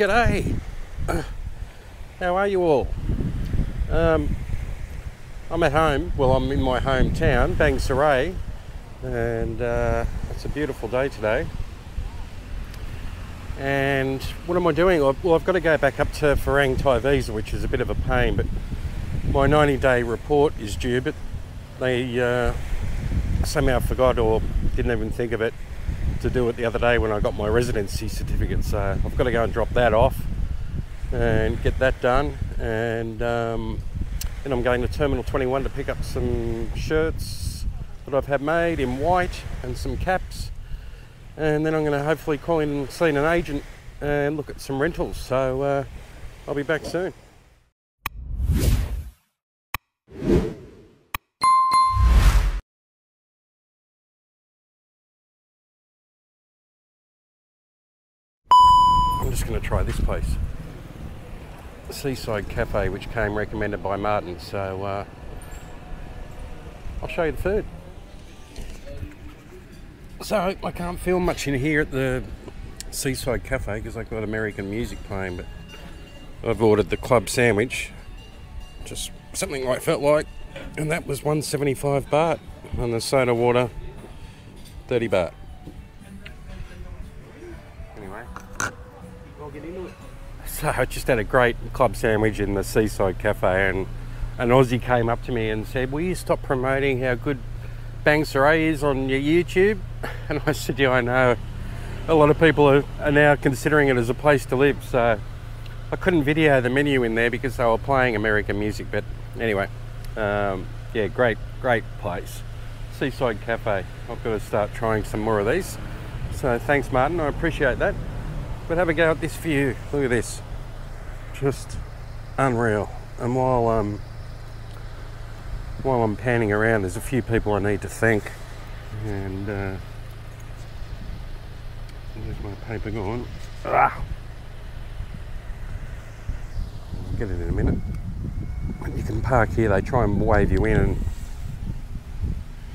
g'day. How are you all? Um, I'm at home. Well, I'm in my hometown, Bang Saray, and uh, it's a beautiful day today. And what am I doing? Well, I've got to go back up to Farang Thai Visa, which is a bit of a pain, but my 90 day report is due, but they uh, somehow forgot or didn't even think of it to do it the other day when I got my residency certificate. So I've got to go and drop that off and get that done. And um, then I'm going to Terminal 21 to pick up some shirts that I've had made in white and some caps. And then I'm going to hopefully call in and see an agent and look at some rentals. So uh, I'll be back soon. Going to try this place. Seaside Cafe, which came recommended by Martin. So uh, I'll show you the food. So I can't film much in here at the Seaside Cafe because I've got American music playing, but I've ordered the club sandwich, just something I felt like, and that was 175 baht, and the soda water 30 baht. So I just had a great club sandwich in the Seaside Cafe, and an Aussie came up to me and said, "Will you stop promoting how good Bang Saray is on your YouTube?" And I said, "Yeah, I know. A lot of people are, are now considering it as a place to live, so I couldn't video the menu in there because they were playing American music. But anyway, um, yeah, great, great place. Seaside Cafe. I've got to start trying some more of these. So thanks, Martin. I appreciate that. But have a go at this view. Look at this. Just unreal. And while I'm while I'm panning around, there's a few people I need to thank. And uh, my paper gone. Ah. I'll get it in a minute. When you can park here, they try and wave you in and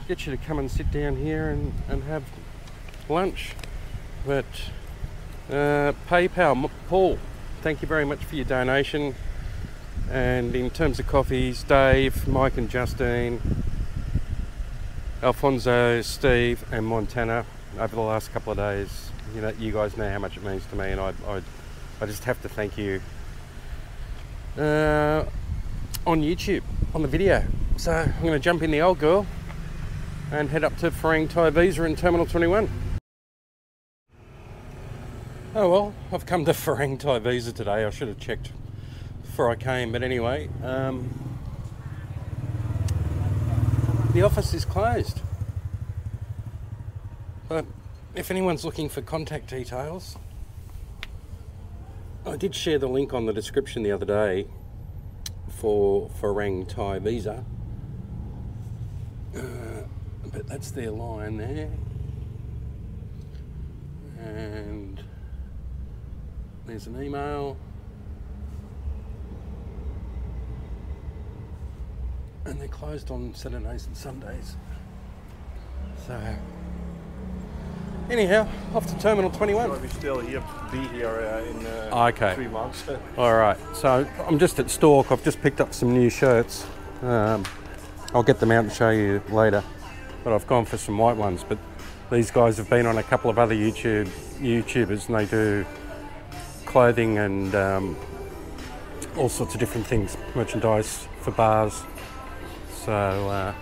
get you to come and sit down here and, and have lunch. But uh, PayPal, Paul, thank you very much for your donation. And in terms of coffees, Dave, Mike, and Justine, Alfonso, Steve, and Montana over the last couple of days. You know, you guys know how much it means to me, and I, I, I just have to thank you uh, on YouTube on the video. So I'm going to jump in the old girl and head up to Farang Thai Visa in Terminal 21. Oh well, I've come to Farang Thai Visa today. I should have checked before I came, but anyway, um, the office is closed. But if anyone's looking for contact details, I did share the link on the description the other day for Farang Thai Visa. Uh, but that's their line there. And there's an email. And they're closed on Saturdays and Sundays. So, anyhow, off to Terminal 21. We're still here, be here uh, in uh, Ah, Okay. three months. All right, so I'm just at Stork. I've just picked up some new shirts. Um, I'll get them out and show you later. But I've gone for some white ones. But these guys have been on a couple of other YouTube YouTubers, and they do clothing and um, all sorts of different things, merchandise for bars. So uh,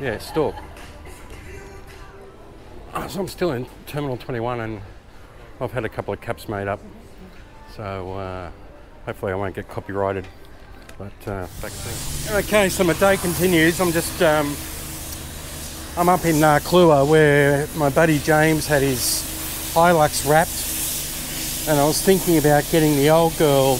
yeah, Stork. Uh, So I'm still in Terminal 21, and I've had a couple of caps made up. So uh, hopefully I won't get copyrighted. But uh. Okay, so my day continues. I'm just um, I'm up in uh, Klua where my buddy James had his Hilux wrapped, and I was thinking about getting the old girl,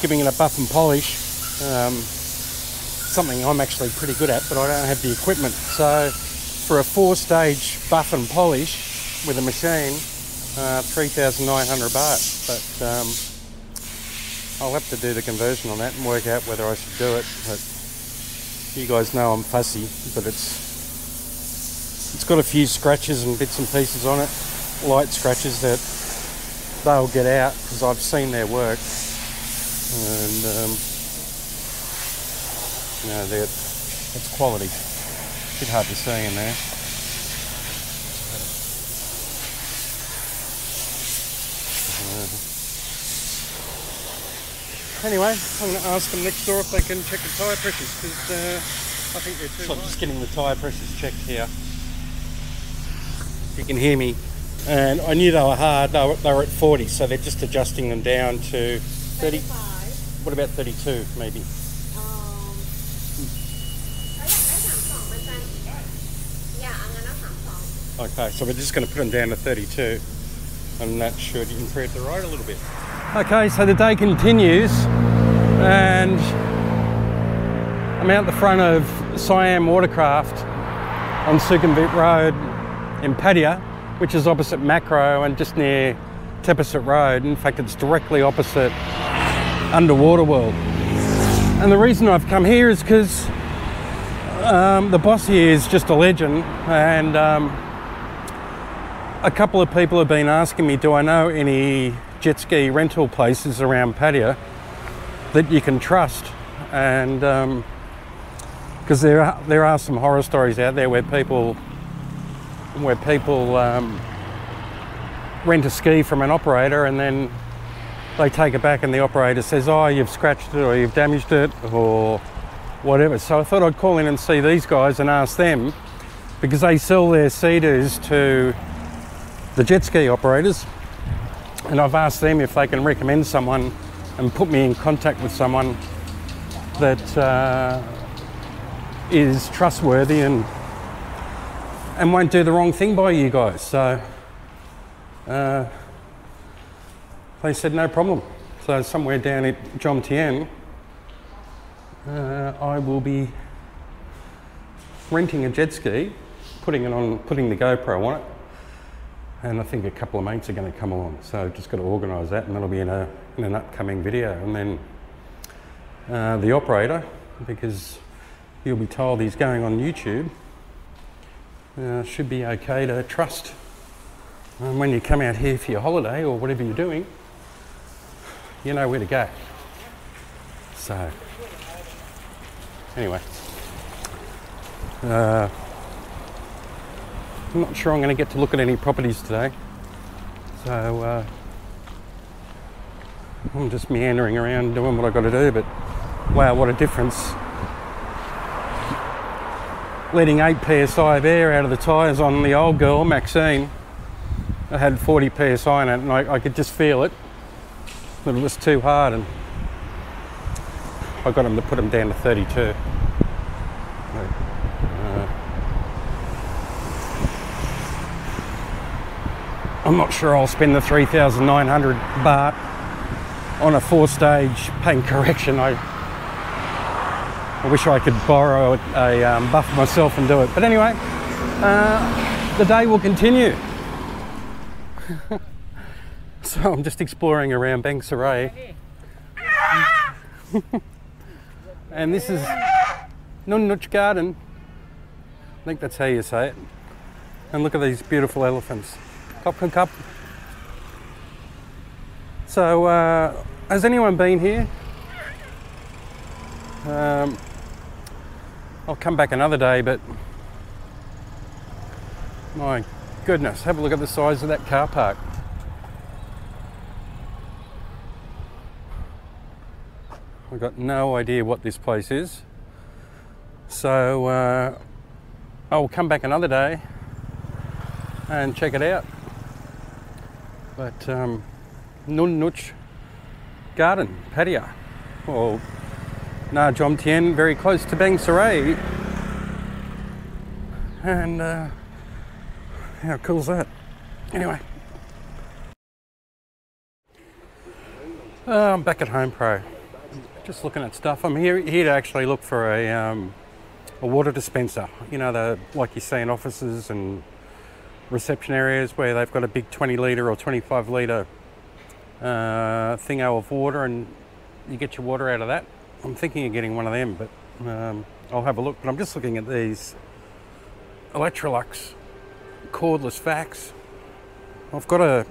giving it a buff and polish. Um, something I'm actually pretty good at, but I don't have the equipment. So for a four-stage buff and polish with a machine, uh, 3,900 baht. But um, I'll have to do the conversion on that and work out whether I should do it. But you guys know I'm fussy, but it's it's got a few scratches and bits and pieces on it, light scratches that they'll get out because I've seen their work, and um, you know, they're, it's quality. A bit hard to see in there. Anyway, I'm going to ask them next door if they can check the tyre pressures because uh, I think they're too. So I'm just getting the tyre pressures checked here. You can hear me, and I knew they were hard. They were, they were at 40, so they're just adjusting them down to 30. 35. What about 32, maybe? Okay, so we're just going to put them down to 32 and that should improve the ride a little bit. Okay, so the day continues and I'm out the front of Siam Watercraft on Sukhumvit Road in Pattaya which is opposite Makro and just near Thepprasit Road. In fact, it's directly opposite Underwater World. And the reason I've come here is because um, the boss here is just a legend, and um, a couple of people have been asking me, do I know any jet ski rental places around Pattaya that you can trust? And because there are there are some horror stories out there where people where people um, rent a ski from an operator and then they take it back and the operator says, "Oh, you've scratched it or you've damaged it or whatever." So I thought I'd call in and see these guys and ask them because they sell their Sea-Doos to the jet ski operators, and I've asked them if they can recommend someone and put me in contact with someone that uh, is trustworthy and and won't do the wrong thing by you guys. So uh, they said no problem. So somewhere down at Jomtien, uh, I will be renting a jet ski, putting it on, putting the GoPro on it, and I think a couple of mates are going to come along. So I've just got to organise that, and that'll be in a in an upcoming video. And then uh, the operator, because you'll be told he's going on YouTube, uh, should be okay to trust. And when you come out here for your holiday or whatever you're doing, you know where to go. So, anyway, uh, I'm not sure I'm going to get to look at any properties today. So, uh, I'm just meandering around doing what I've got to do, but wow, what a difference. Letting 8 psi of air out of the tyres on the old girl, Maxine. I had 40 psi in it and I, I could just feel it, but it was too hard, and I got them to put them down to 32. Uh, I'm not sure I'll spend the 3,900 baht on a four-stage paint correction. I, I wish I could borrow a, um, buff myself and do it. But anyway, uh, the day will continue. so I'm just exploring around Bang Saray. and this is Nong Nooch Garden. I think that's how you say it. And look at these beautiful elephants. Cup and cup. So, uh, has anyone been here? Um, I'll come back another day, but my goodness, have a look at the size of that car park. I've got no idea what this place is. So, uh, I'll come back another day and check it out. But um, Nong Nooch Garden, Pattaya, or Na Jom Tien, very close to Bang Saray. And uh, how cool is that? Anyway, uh, I'm back at Home Pro. Just looking at stuff. I'm here, here to actually look for a, um, a water dispenser. You know, the like you see in offices and reception areas where they've got a big 20 litre or 25 litre uh, thingo of water and you get your water out of that. I'm thinking of getting one of them, but um, I'll have a look. But I'm just looking at these Electrolux cordless vacs. I've got a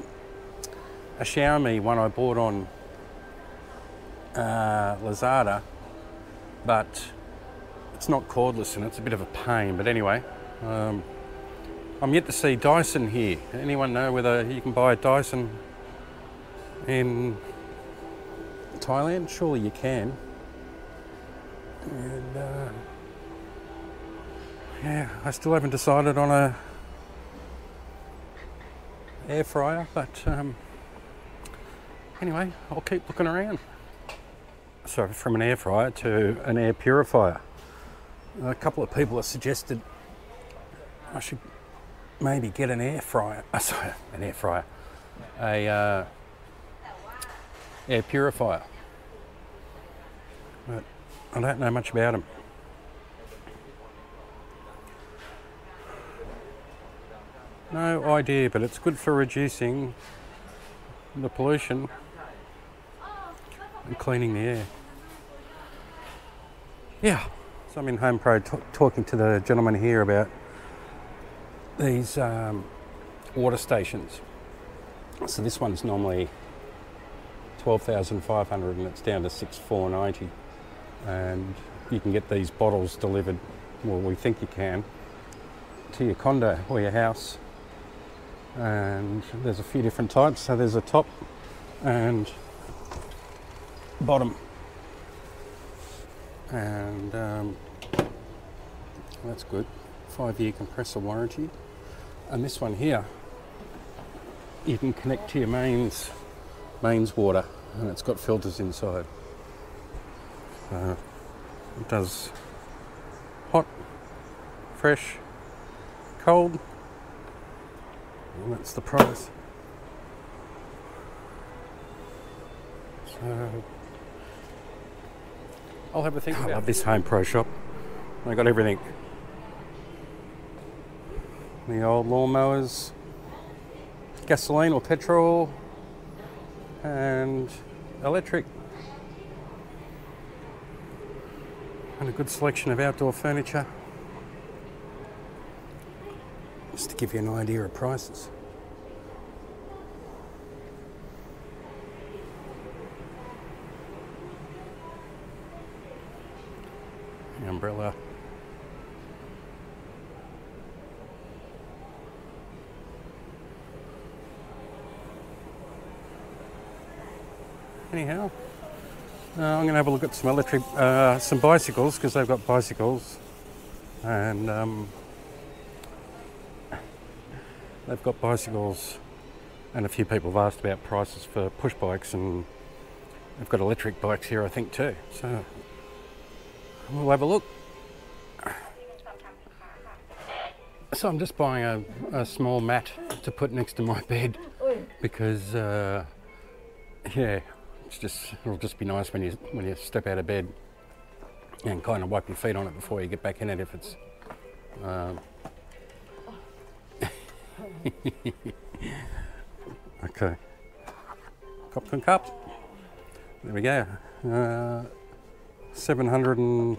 a Xiaomi one I bought on uh, Lazada, but it's not cordless and it's a bit of a pain. But anyway, um, I'm yet to see Dyson here. Anyone know whether you can buy a Dyson in Thailand? Surely you can. And uh, yeah, I still haven't decided on a air fryer, but um, anyway, I'll keep looking around. So from an air fryer to an air purifier. A couple of people have suggested I should maybe get an air fryer. Uh, sorry, an air fryer, a uh, air purifier. But I don't know much about them. No idea, but it's good for reducing the pollution and cleaning the air. Yeah, so I'm in Home Pro talking to the gentleman here about these um, water stations. So this one's normally 12,500 and it's down to 6,490 and you can get these bottles delivered, well we think you can, to your condo or your house. And there's a few different types. So there's a top and bottom. And um, that's good. Five year compressor warranty. And this one here you can connect to your mains mains water and it's got filters inside so it does. Hot fresh cold. And that's the price. So I'll have a think I love this Home Pro shop. They got everything. The old lawnmowers, gasoline or petrol, and electric. And a good selection of outdoor furniture. Just to give you an idea of prices. The umbrella. anyhow. Uh, I'm going to have a look at some electric, uh, some bicycles because they've got bicycles, and um, they've got bicycles, and a few people have asked about prices for push bikes, and they've got electric bikes here, I think too. So we'll have a look. So I'm just buying a, a small mat to put next to my bed because, uh, yeah, it's just it'll just be nice when you when you step out of bed and kind of wipe your feet on it before you get back in it if it's. Um, okay. Cup and cup. There we go. Uh, 700 and.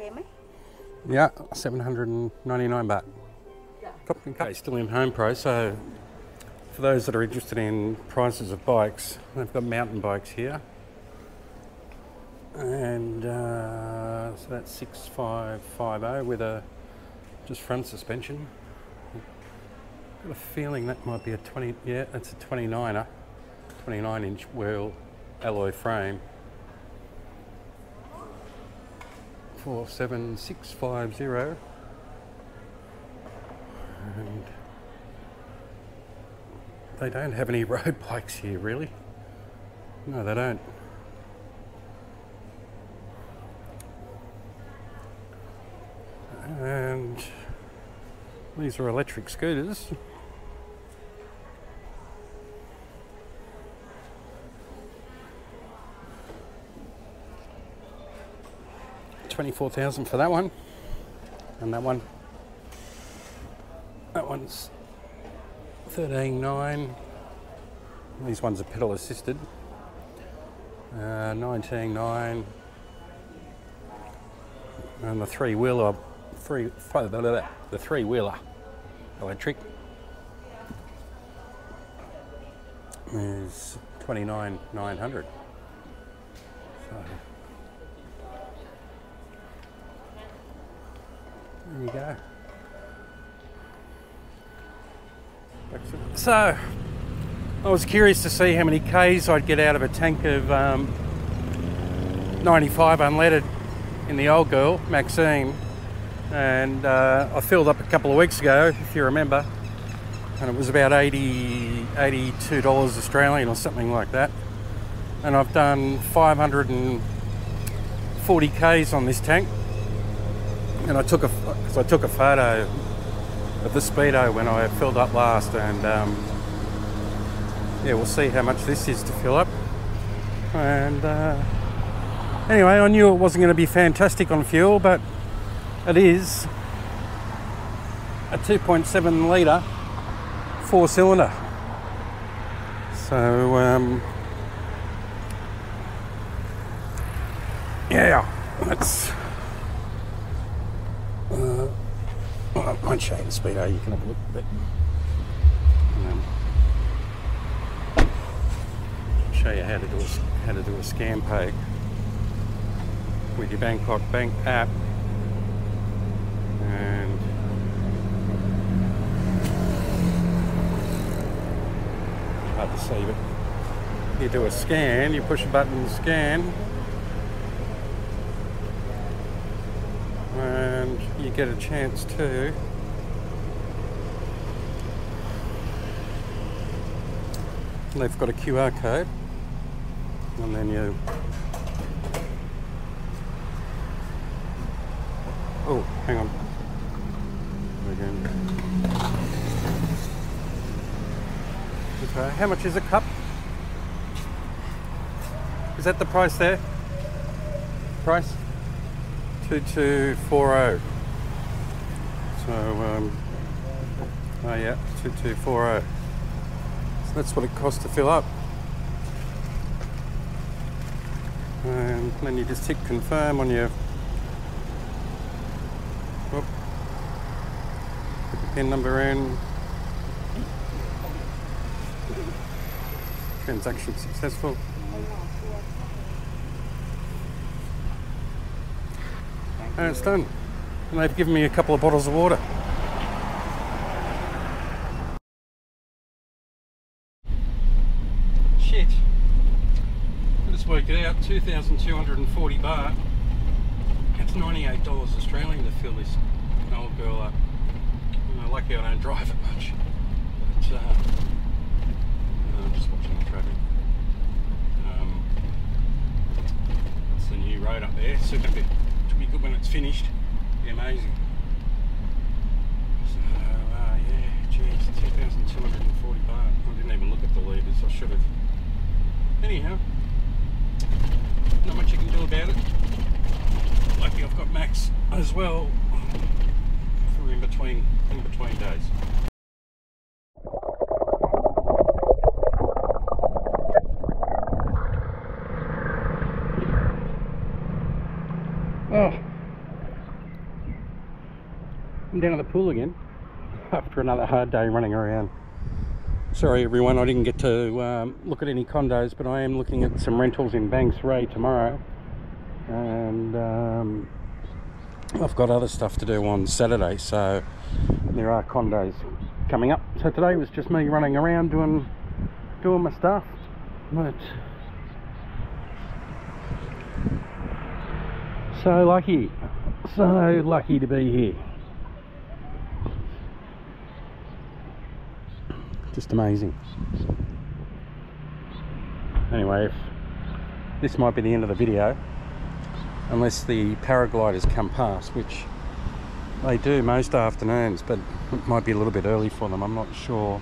Yeah, 799 baht. Cup and cup. Okay, still in Home Pro, so for those that are interested in prices of bikes, they've got mountain bikes here and uh, so that's 6550 with a just front suspension. Got a feeling that might be a 20, yeah, that's a 29er, 29 inch wheel alloy frame. 47650 and they don't have any road bikes here really. No, they don't. These are electric scooters. Twenty-four thousand for that one, and that one. That one's thirteen nine. These ones are pedal assisted. Uh, Nineteen nine, and the three wheeler three, the three wheeler electric is 29 900. So, there you go. So, I was curious to see how many Ks I'd get out of a tank of um, 95 unleaded in the old girl, Maxine. And uh, I filled up a couple of weeks ago, if you remember, and it was about 80, $82 Australian or something like that. And I've done 540 Ks on this tank. And I took a, cause I took a photo of the speedo when I filled up last, and um, yeah, we'll see how much this is to fill up. And uh, anyway, I knew it wasn't going to be fantastic on fuel, but it is a 2.7 litre four cylinder. So um, yeah, that's. Uh, well, I won't show you the speedo. You can have a look, but um, show you how to do a, how to do a scan pay with your Bangkok Bank app. And hard to see, but you do a scan. You push a button scan. and you get a chance to they've got a QR code and then you oh hang on again okay how much is a cup is that the price there price 2240. So, um, oh yeah, 2240. So that's what it costs to fill up. And then you just hit confirm on your. Whoop, put the pin number in. Transaction successful. and it's done. And they've given me a couple of bottles of water. Shit. Just worked it out, 2,240 baht. That's $98 Australian to fill this old girl up. You know, lucky I don't drive it much. But, uh, I'm just watching the traffic. Um, that's the new road up there, Sukhumvit be good when it's finished. Be amazing. So, uh, yeah, geez, 2,240 baht. I didn't even look at the litres, I should have. Anyhow, not much you can do about it. Lucky I've got Max as well for in between, in between days. Oh. I'm down at the pool again after another hard day running around. Sorry everyone, I didn't get to um, look at any condos, but I am looking at some rentals in Bang Saray tomorrow. And um, I've got other stuff to do on Saturday, so there are condos coming up. So today was just me running around doing doing my stuff. But so lucky so lucky to be here just amazing. Anyway this might be the end of the video unless the paragliders come past which they do most afternoons but it might be a little bit early for them I'm not sure.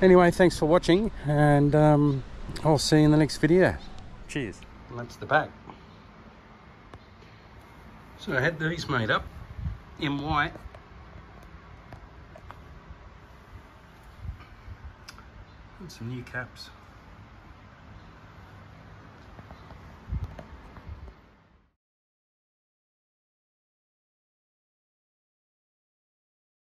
Anyway thanks for watching and um, I'll see you in the next video. Cheers. And that's the back so I had these made up in white. Some new caps.